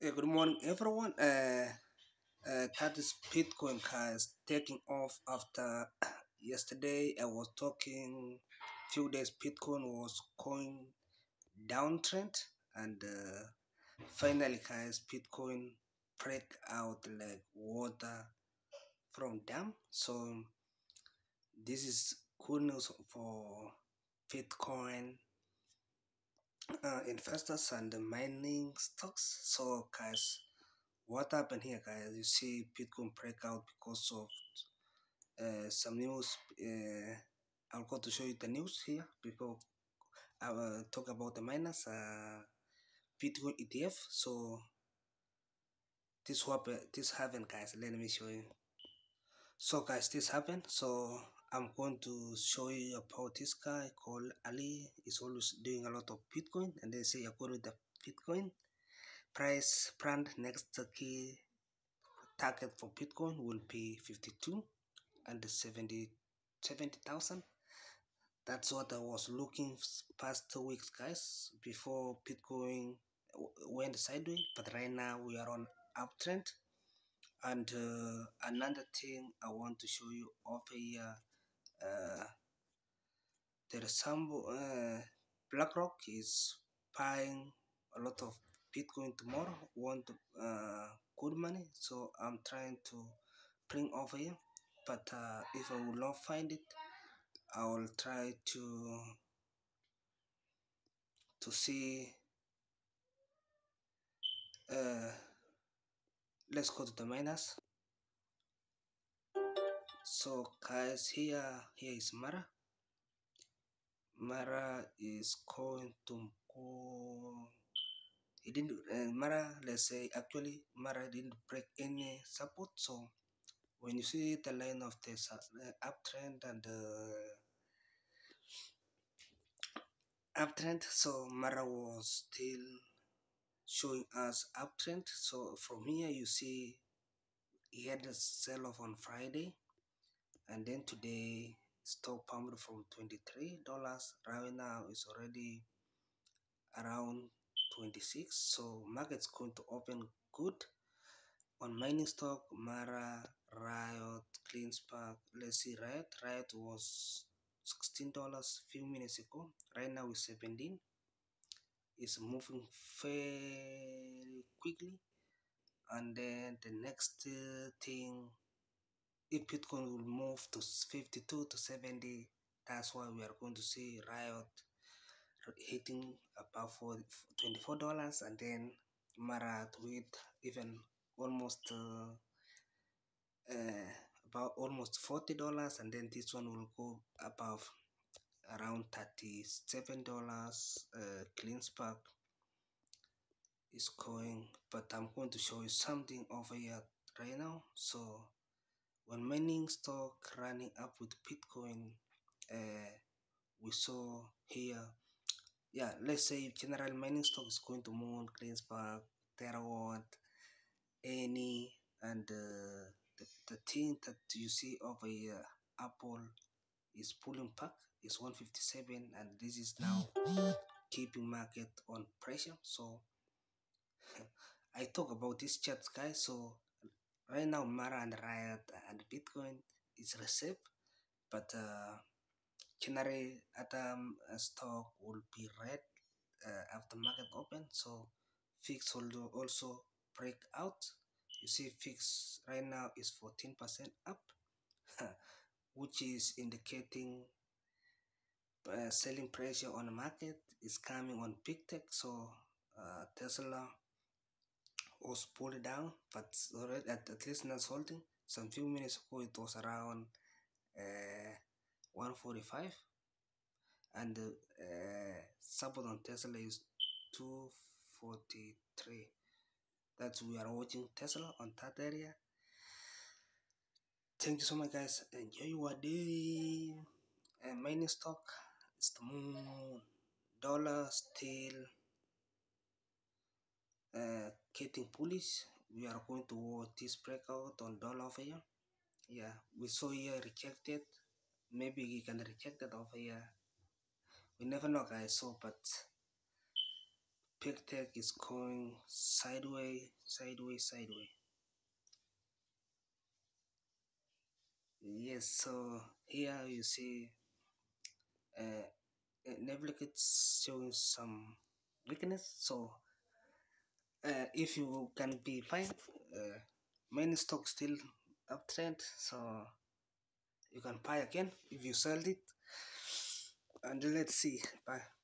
Okay, good morning, everyone. Uh, uh, Curtis Bitcoin has taking off after yesterday. I was talking few days. Bitcoin was going downtrend, and uh, finally, guys, Bitcoin break out like water from dam. So this is good news for Bitcoin uh, investors and the mining stocks. So, guys, what happened here, guys? You see, Bitcoin break out because of uh, some news. Uh, I'll go to show you the news here before I will talk about the miners. Uh, Bitcoin ETF. So, this what this happened, guys. Let me show you. So, guys, this happened. So, I'm going to show you about this guy called Ali. He's always doing a lot of Bitcoin, and they say according to the Bitcoin price brand next key target for Bitcoin will be 52 and 70 70,000. That's what I was looking past two weeks, guys, before Bitcoin went sideways. But right now we are on uptrend. And uh, another thing I want to show you over here there is some BlackRock is buying a lot of Bitcoin tomorrow. Want uh, good money, so I'm trying to bring over here. But uh, if I will not find it, I will try to to see. Uh, let's go to the miners. So guys, here here is Mara. Mara is going to go. He didn't. Uh, Mara, let's say actually Mara didn't break any support. So when you see the line of this uh, uptrend and uh, uptrend, so Mara was still showing us uptrend. So from here you see he had a sell off on Friday and then today stock pumped from $23 right now it's already around 26 so market's going to open good on mining stock mara riot cleanspark let's see riot. Riot was 16 dollars few minutes ago. Right now it's 17 it's moving very quickly. And then the next uh, thing if Bitcoin will move to 52 to 70, that's why we are going to see Riot hitting above $24 and then Marat with even almost uh, uh, about almost $40 and then this one will go above around $37 uh, CleanSpark is going but I'm going to show you something over here right now. So when mining stock running up with Bitcoin, uh, we saw here, yeah, let's say general mining stock is going to Moon, Greensburg, Terawatt, any, and uh, the, the thing that you see over here, Apple is pulling back, is 157, and this is now keeping market on pressure. So I talk about this chart, guys. So right now Mara and Riot and Bitcoin is received, but uh, generally Atom stock will be red uh, after market open. So VIX will also break out. You see VIX right now is 14% up, which is indicating uh, selling pressure on the market is coming on big tech. So uh, Tesla was pulled down, but already at, at least not holding. Some few minutes ago, it was around uh, 145, and the uh, support on Tesla is 243. That's we are watching Tesla on that area. Thank you so much, guys. Enjoy your day. And mining stock is the moon. Dollar still getting bullish we are going to watch this breakout on dollar over here yeah we saw here rejected maybe you can reject it over here we never know guys so but Pig tech is going sideways, sideways, sideways. Yes, so here you see uh, Netflix showing some weakness. So uh, if you can be fine, uh, many stocks still uptrend. So you can buy again if you sold it. And let's see. Bye.